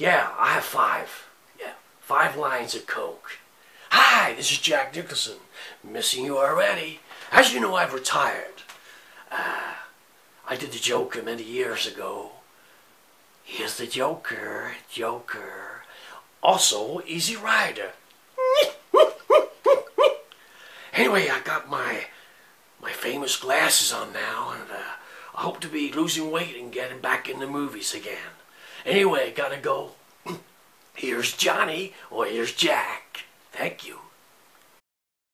Yeah, I have five. Yeah, five lines of coke. Hi, this is Jack Nicholson. Missing you already. As you know, I've retired. Uh, I did the Joker many years ago. Here's the Joker, Joker. Also, Easy Rider. anyway, I got my my famous glasses on now, and uh, I hope to be losing weight and getting back in the movies again. Anyway, gotta go. Here's Johnny, or here's Jack. Thank you.